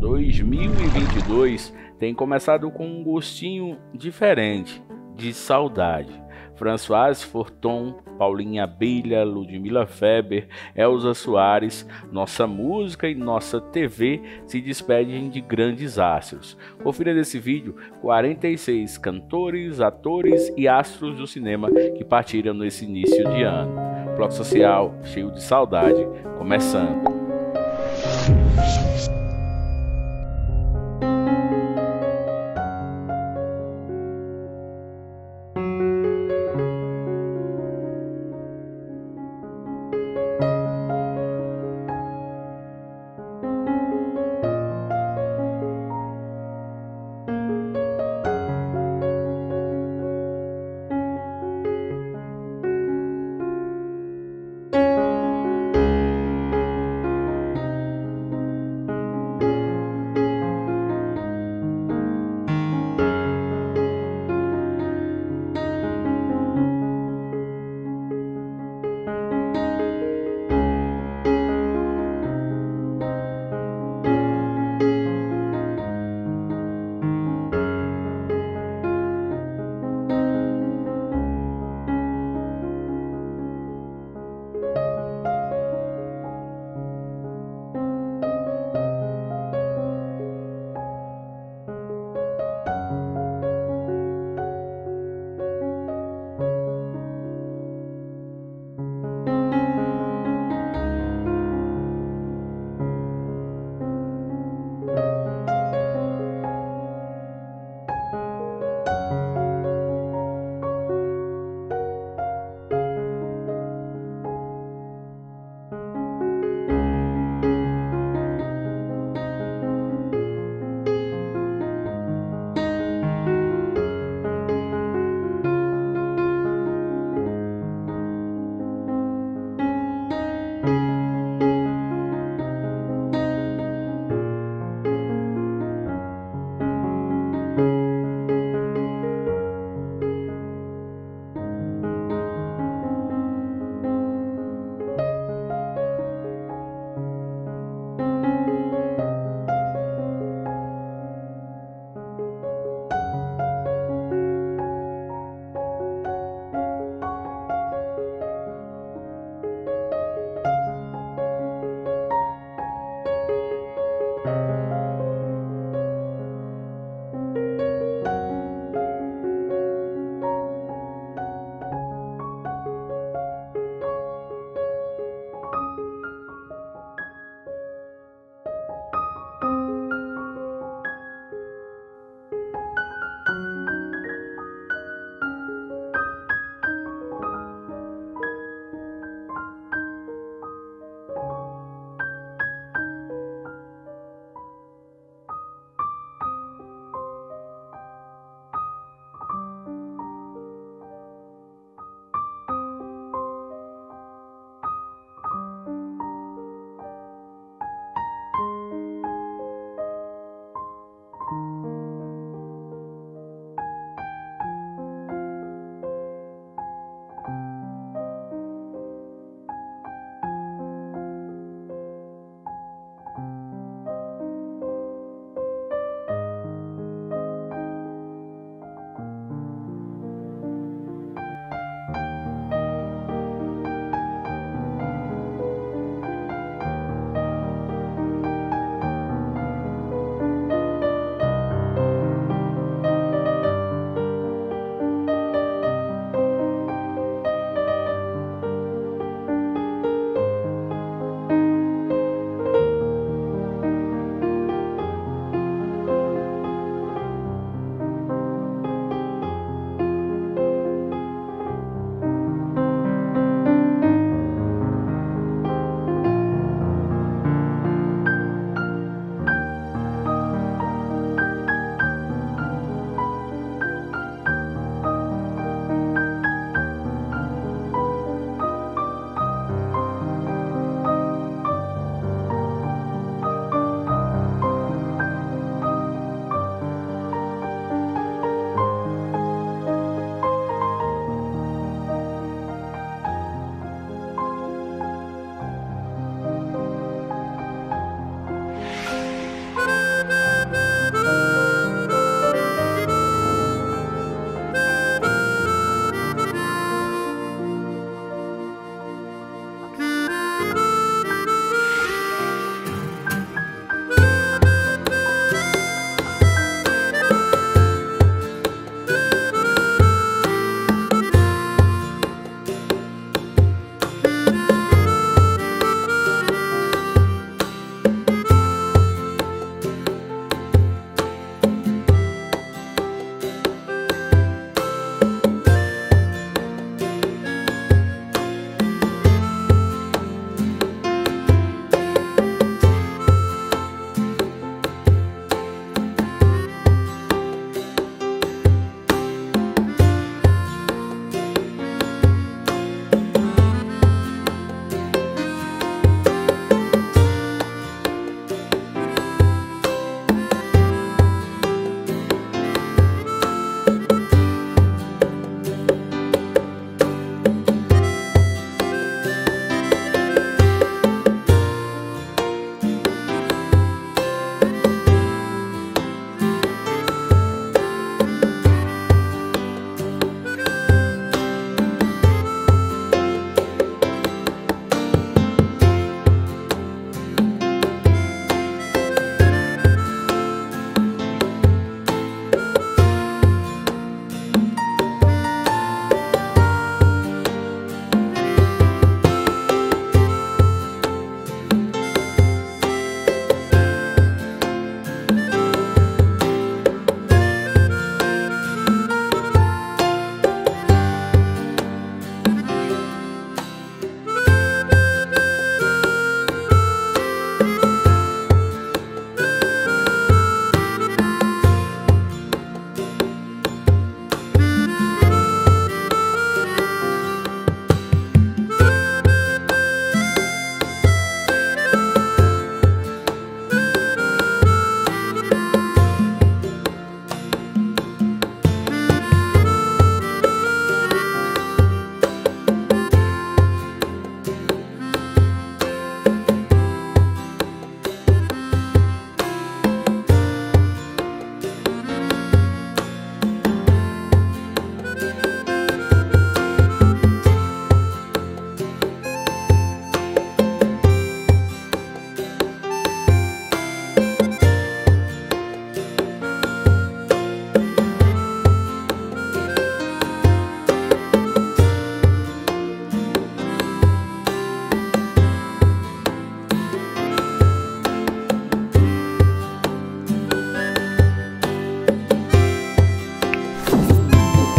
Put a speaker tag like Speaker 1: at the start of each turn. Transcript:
Speaker 1: 2022 tem começado com um gostinho diferente de saudade. Françoise Forton, Paulinha Abelha, Ludmila Feber, Elza Soares, nossa música e nossa TV se despedem de grandes astros. Confira nesse vídeo 46 cantores, atores e astros do cinema que partiram nesse início de ano. Bloco social cheio de saudade, começando.